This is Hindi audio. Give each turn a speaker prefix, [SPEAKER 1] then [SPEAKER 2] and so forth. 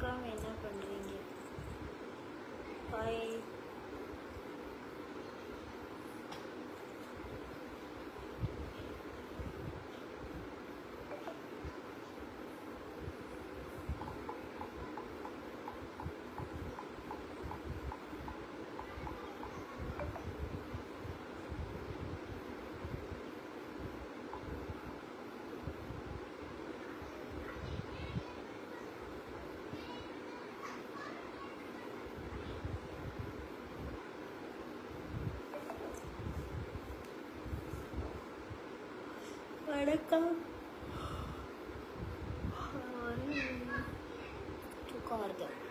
[SPEAKER 1] का महीना पढ़ लेंगे बाय வணக்கம் தூக்கம் வருது அக்கா